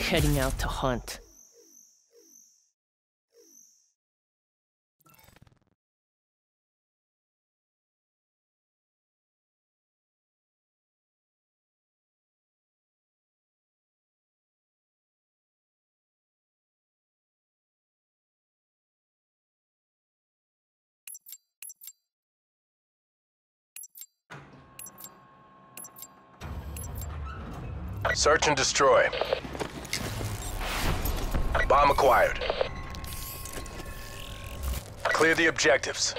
heading out to hunt. Search and destroy. Bomb acquired. Clear the objectives.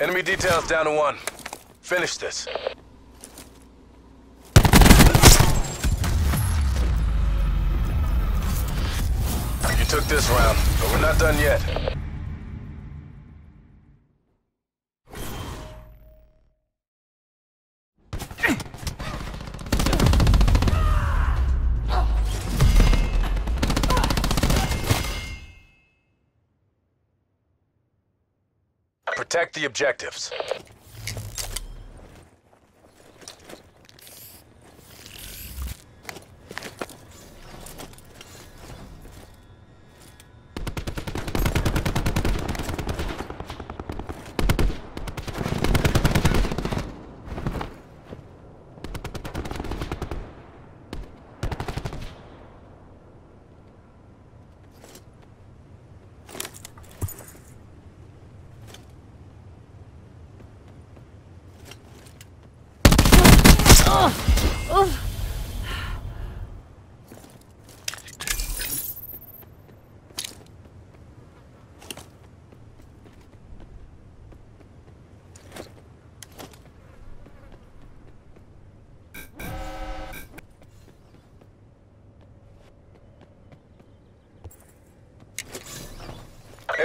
Enemy details down to one. Finish this. Took this round, but we're not done yet. Protect the objectives.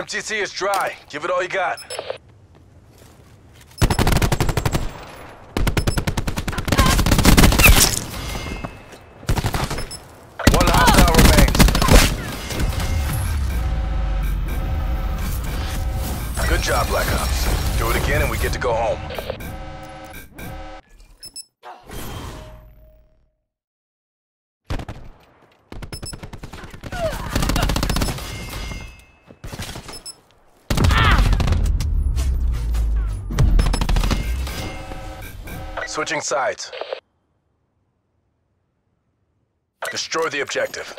MTC is dry. Give it all you got. One. Good job, Black Ops. Do it again and we get to go home. Switching sides. Destroy the objective.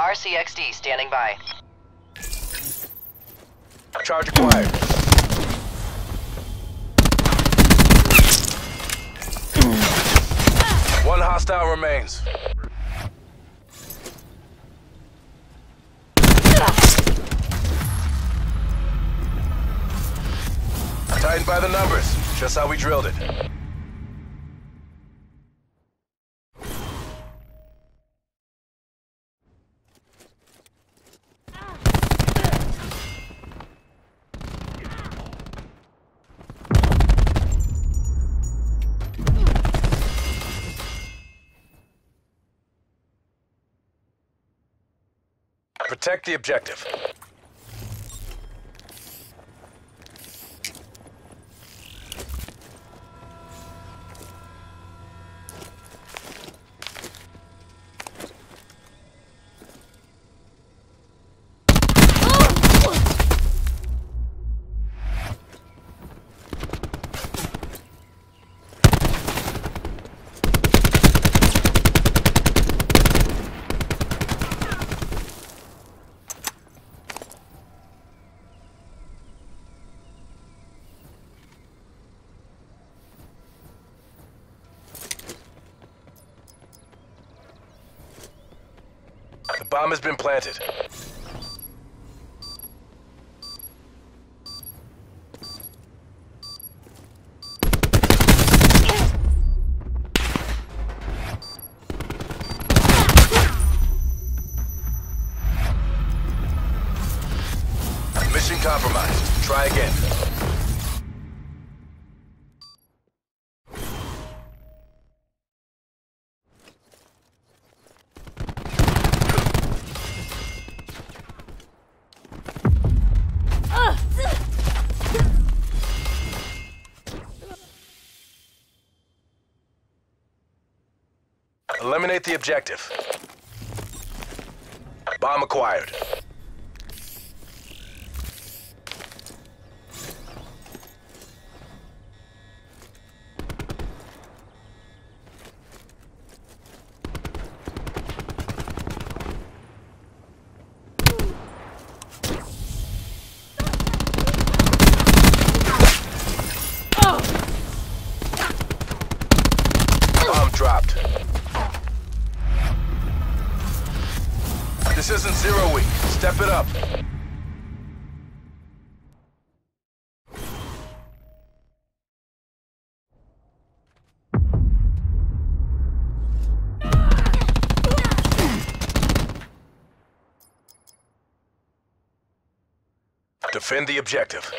RCXD standing by. Charge acquired. Hostile remains. Tightened by the numbers, just how we drilled it. Protect the objective. Bomb has been planted. Mission compromised. Try again. Objective. Bomb acquired. Bomb dropped. This isn't zero week. Step it up. Defend the objective.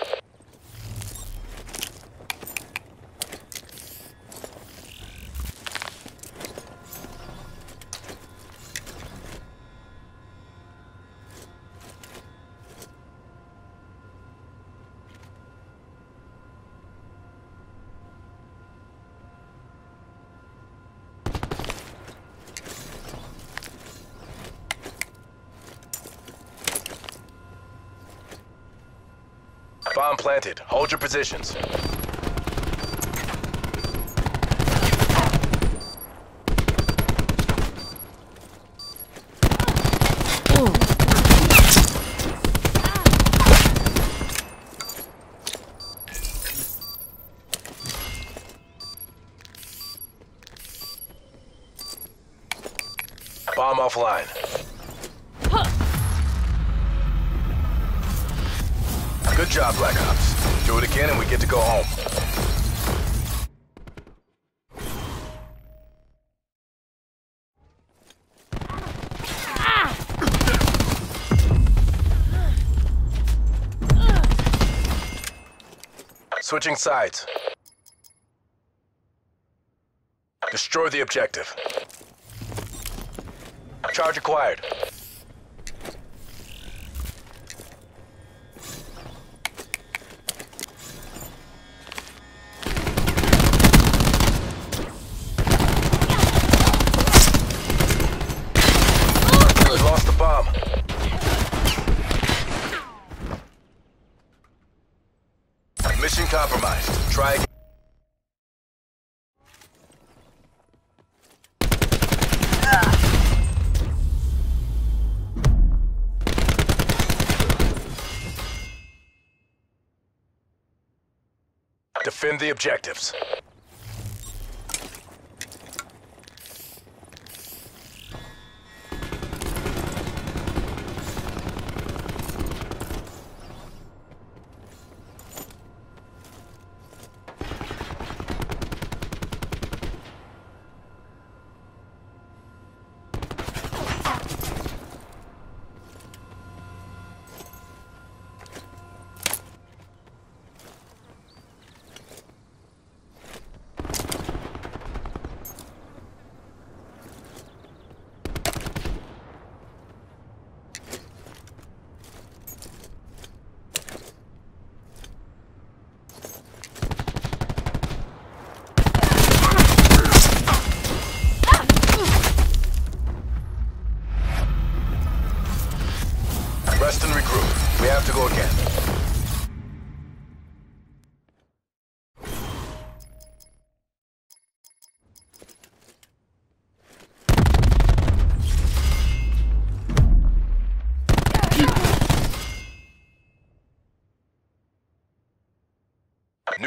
Bomb planted. Hold your positions. Bomb offline. Job, Black Ops. Do it again and we get to go home. Switching sides. Destroy the objective. Charge acquired. Defend the objectives.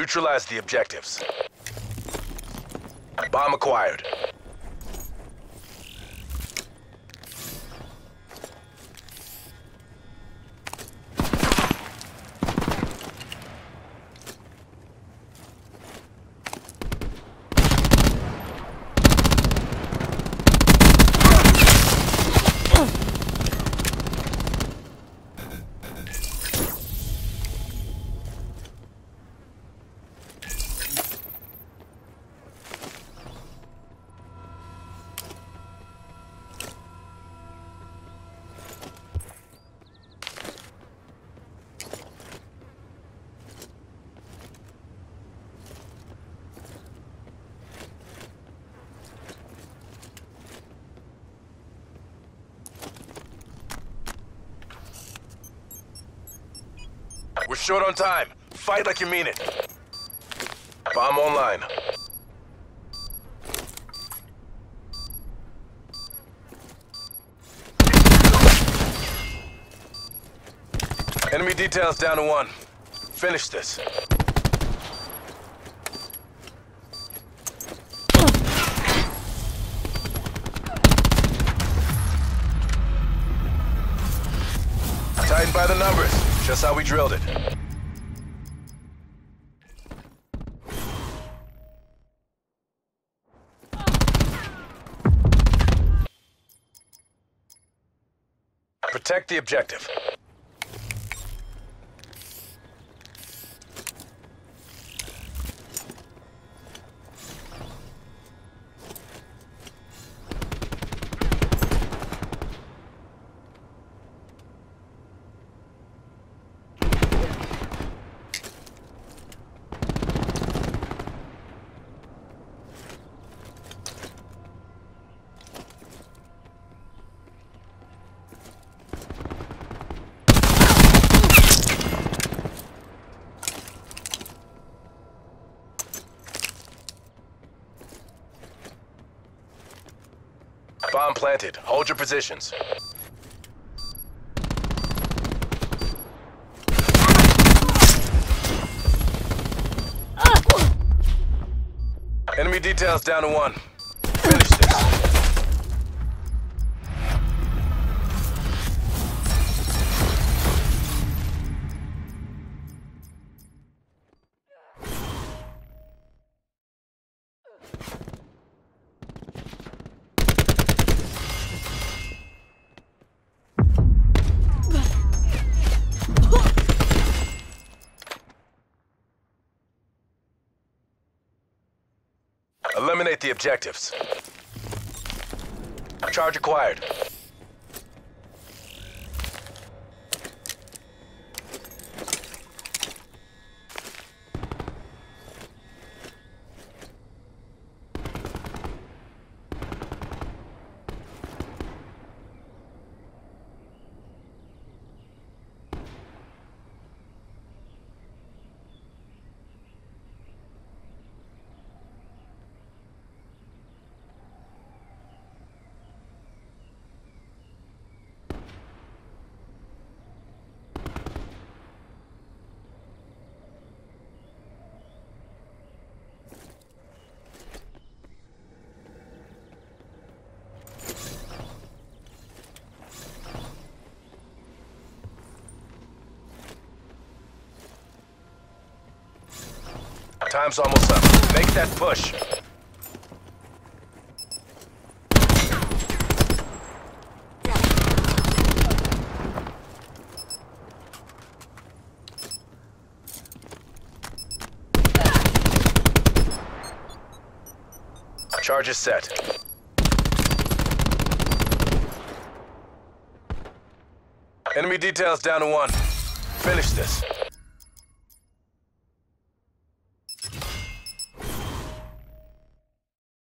Neutralize the objectives. Bomb acquired. We're short on time. Fight like you mean it. Bomb online. Enemy details down to one. Finish this. Tighten by the numbers. Just how we drilled it. Protect the objective. Bomb planted. Hold your positions. Enemy details down to one. The objectives. Charge acquired. Time's almost up. Make that push. Charge is set. Enemy details down to one. Finish this.